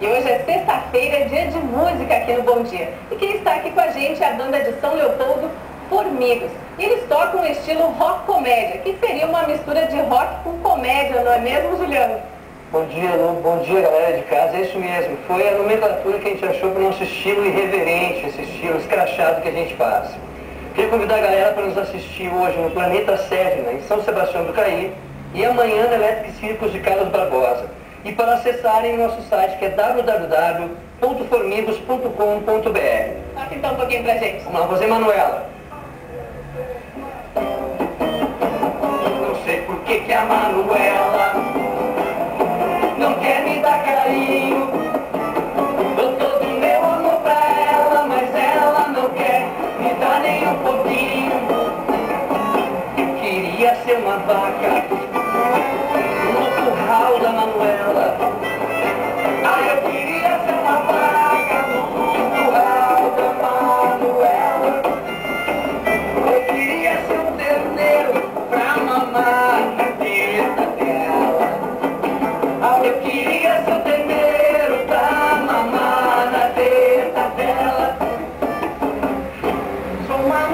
E hoje é sexta-feira, dia de música aqui no Bom Dia. E quem está aqui com a gente é a banda de São Leopoldo, Formigos. E eles tocam o estilo rock comédia, que seria uma mistura de rock com comédia, não é mesmo, Juliano? Bom dia, Lu. Bom dia, galera de casa. É isso mesmo. Foi a nomenclatura que a gente achou para o nosso estilo irreverente, esse estilo escrachado que a gente faz. Queria convidar a galera para nos assistir hoje no Planeta Sérgio, em São Sebastião do Caí, e amanhã na Electric Circus de Carlos Barbosa. E para acessarem o nosso site que é www.formigos.com.br. Toca então um pouquinho pra gente. Vamos lá, você, Manuela. Não sei por que, que a Manuela não quer me dar carinho. Dou todo o meu amor pra ela, mas ela não quer me dar nem um pouquinho. Eu queria ser uma vaca da Manuela. Ah, eu queria ser uma vaca no curral da Manuela. Eu queria ser um terneiro pra mamar na teta dela. Ah, eu queria ser um terneiro pra mamar na teta dela. Sou Manuela,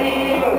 Hare